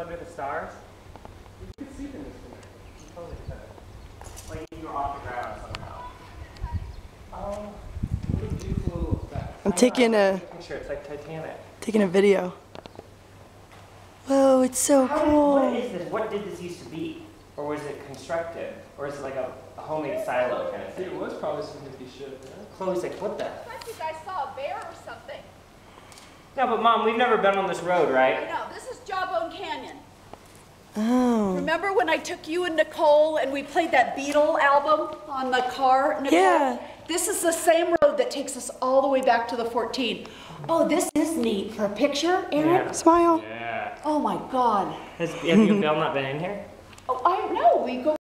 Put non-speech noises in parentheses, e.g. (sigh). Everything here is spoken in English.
under the stars? You could see them this tonight. You totally could. Like you were off the ground somehow. Um, oh, what a beautiful little effect. I'm taking a Picture, it's like Titanic. taking a video. Whoa, it's so How did, what cool. is this? What did this used to be? Or was it constructed? Or is it like a, a homemade silo kind of thing? It was probably some hippie shit, man. Chloe's like, what the? I thought you guys saw a bear or something. No, but mom, we've never been on this road, I right? know, this is Jawbone Canyon. Oh. Remember when I took you and Nicole and we played that Beatle album on the car, Nicole? Yeah. This is the same road that takes us all the way back to the 14. Oh, this is neat for a picture, Aaron. Yeah. Smile. Yeah. Oh my God. Has, have you and (laughs) Bill not been in here? Oh, I know. We go